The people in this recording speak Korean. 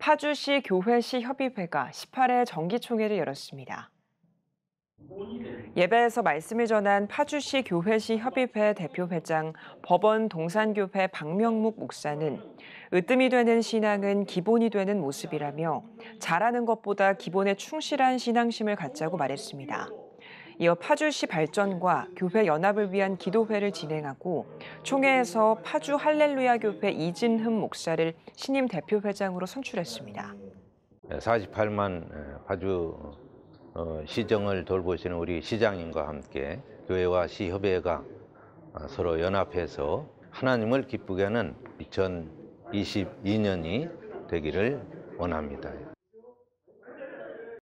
파주시 교회시 협의회가 18회 정기총회를 열었습니다. 예배에서 말씀을 전한 파주시 교회시 협의회 대표회장 법원 동산교회 박명묵 목사는 으뜸이 되는 신앙은 기본이 되는 모습이라며 잘하는 것보다 기본에 충실한 신앙심을 갖자고 말했습니다. 이어 파주시 발전과 교회 연합을 위한 기도회를 진행하고 총회에서 파주 할렐루야 교회 이진흠 목사를 신임 대표 회장으로 선출했습니다. 48만 파주 어, 시정을 돌보시는 우리 시장님과 함께 교회와 시협회가 어, 서로 연합해서 하나님을 기쁘게 하는 2022년이 되기를 원합니다.